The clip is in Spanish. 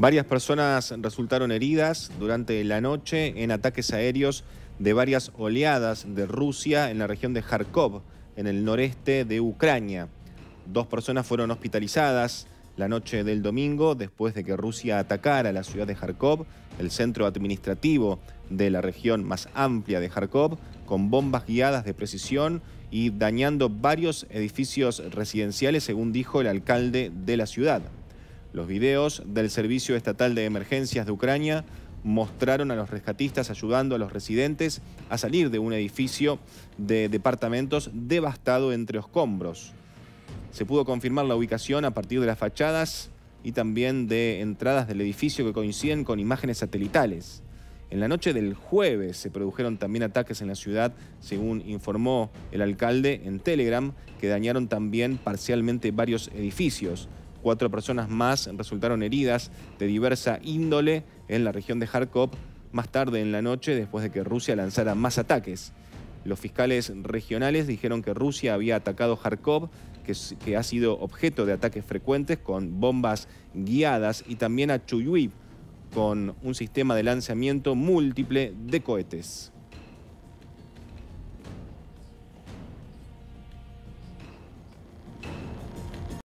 Varias personas resultaron heridas durante la noche en ataques aéreos de varias oleadas de Rusia en la región de Kharkov, en el noreste de Ucrania. Dos personas fueron hospitalizadas la noche del domingo después de que Rusia atacara la ciudad de Kharkov, el centro administrativo de la región más amplia de Kharkov, con bombas guiadas de precisión y dañando varios edificios residenciales, según dijo el alcalde de la ciudad. Los videos del Servicio Estatal de Emergencias de Ucrania mostraron a los rescatistas ayudando a los residentes a salir de un edificio de departamentos devastado entre escombros. Se pudo confirmar la ubicación a partir de las fachadas y también de entradas del edificio que coinciden con imágenes satelitales. En la noche del jueves se produjeron también ataques en la ciudad, según informó el alcalde en Telegram, que dañaron también parcialmente varios edificios. Cuatro personas más resultaron heridas de diversa índole en la región de Kharkov más tarde en la noche después de que Rusia lanzara más ataques. Los fiscales regionales dijeron que Rusia había atacado Kharkov, que, ha sido objeto de ataques frecuentes con bombas guiadas, y también a Chuyuy, con un sistema de lanzamiento múltiple de cohetes.